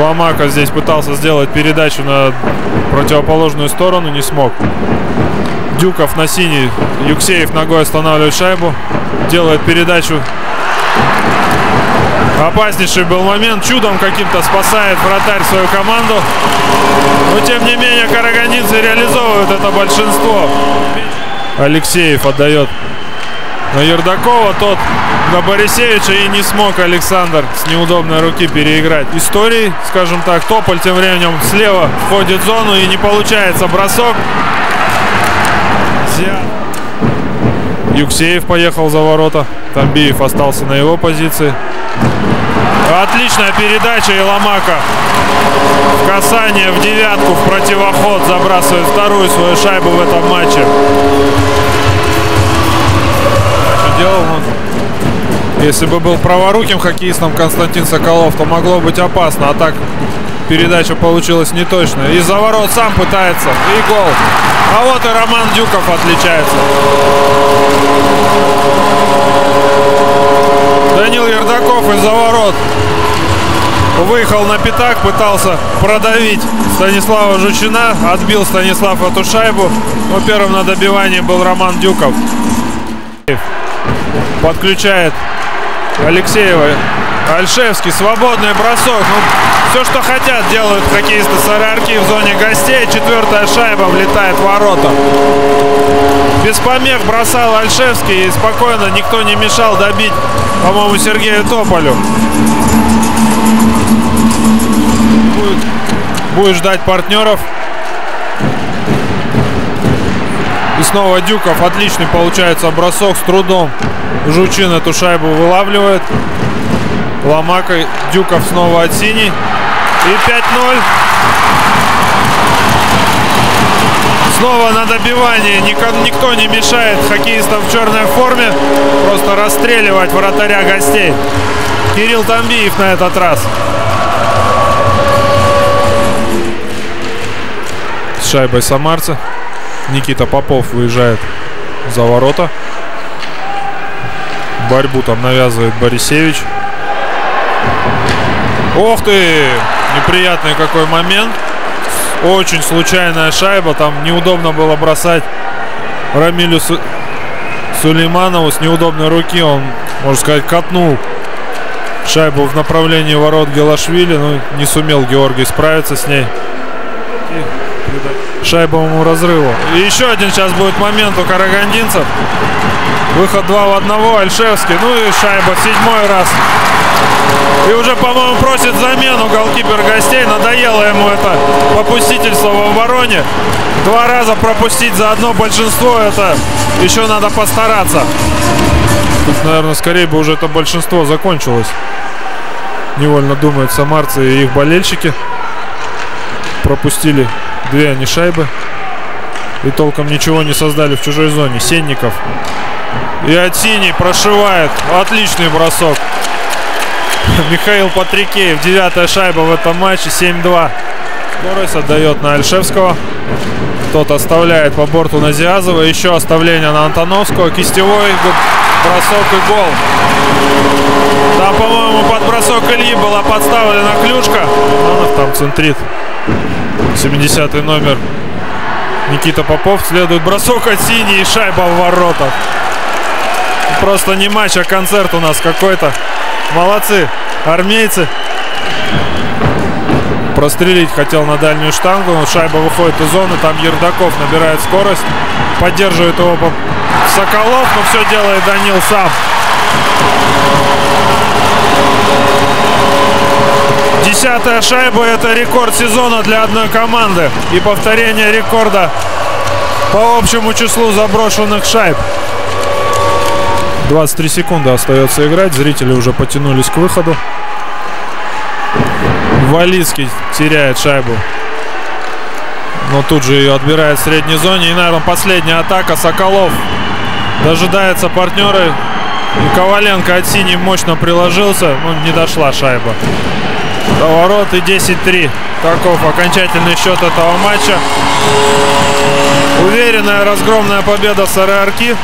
Ломака здесь пытался сделать передачу на противоположную сторону, не смог. Дюков на синий. Юксеев ногой останавливает шайбу. Делает передачу. Опаснейший был момент. Чудом каким-то спасает вратарь свою команду. Но тем не менее карагандинцы реализовывают это большинство. Алексеев отдает на Ердакова. Тот на Борисевича и не смог Александр с неудобной руки переиграть. Истории, скажем так, Тополь тем временем слева входит в зону и не получается бросок. Юксеев поехал за ворота. Тамбиев остался на его позиции. Отличная передача и Ломака. В касание в девятку в противоход забрасывает вторую свою шайбу в этом матче. Что делал он? Если бы был праворуким хоккеистом Константин Соколов, то могло быть опасно. А так передача получилась неточная. Из-за ворот сам пытается. И гол. А вот и Роман Дюков отличается. Данил Ердаков из-за ворот выехал на пятак, пытался продавить Станислава Жучина. Отбил Станислав эту шайбу. Но первым на добивании был Роман Дюков. Подключает Алексеева. Альшевский, свободный бросок. Ну, все, что хотят, делают хоккеисты Сарарки в зоне гостей. Четвертая шайба влетает в ворота. Без помех бросал Альшевский и спокойно никто не мешал добить, по-моему, Сергею Тополю. Будет, будет ждать партнеров. Снова Дюков. Отличный получается бросок с трудом. Жучин эту шайбу вылавливает. Ломака. Дюков снова от синий. И 5-0. Снова на добивании. Никто не мешает хоккеистам в черной форме. Просто расстреливать вратаря гостей. Кирилл Тамбиев на этот раз. С шайбой самарца. Никита Попов выезжает за ворота. Борьбу там навязывает Борисевич. Ох ты! Неприятный какой момент. Очень случайная шайба. Там неудобно было бросать Рамилю Су... Сулейманову с неудобной руки. Он, можно сказать, катнул шайбу в направлении ворот Гелашвили. Но не сумел Георгий справиться с ней. Шайбовому разрыву. И еще один сейчас будет момент у карагандинцев. Выход 2 в 1. Альшевский. Ну и шайба седьмой раз. И уже, по-моему, просит замену голкипер гостей. Надоело ему это попустительство в обороне. Два раза пропустить за одно большинство, это еще надо постараться. Тут, наверное, скорее бы уже это большинство закончилось. Невольно думают самарцы и их болельщики. Пропустили две они шайбы. И толком ничего не создали в чужой зоне. Сенников. И от синий прошивает. Отличный бросок. Михаил Патрикеев. Девятая шайба в этом матче. 7-2. Скорость отдает на Альшевского. Тот оставляет по борту на Зиазова. Еще оставление на Антоновского. Кистевой бросок и гол. Там, по-моему, под бросок Ильи была подставлена клюшка. Романов там центрит. 70 номер Никита Попов. Следует бросок от синий и шайба в воротах. Просто не матч, а концерт у нас какой-то. Молодцы, армейцы. Прострелить хотел на дальнюю штангу, но шайба выходит из зоны. Там Ердаков набирает скорость. Поддерживает его Соколов, но все делает Данил сам. Десятая шайба – это рекорд сезона для одной команды. И повторение рекорда по общему числу заброшенных шайб. 23 секунды остается играть. Зрители уже потянулись к выходу. Валицкий теряет шайбу. Но тут же ее отбирает в средней зоне. И, наверное, последняя атака. Соколов дожидается партнера. И Коваленко от синей мощно приложился. Ну, не дошла шайба. До ворот и 10-3. Таков окончательный счет этого матча. Уверенная разгромная победа Сары Арки.